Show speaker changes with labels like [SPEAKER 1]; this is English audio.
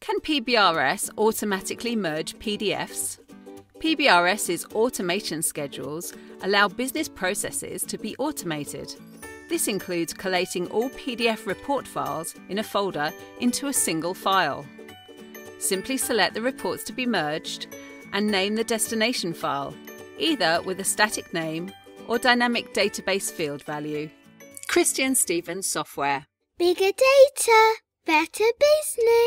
[SPEAKER 1] Can PBRS automatically merge PDFs? PBRS's automation schedules allow business processes to be automated. This includes collating all PDF report files in a folder into a single file. Simply select the reports to be merged and name the destination file, either with a static name or dynamic database field value. Christian Stevens Software.
[SPEAKER 2] Bigger data, better business.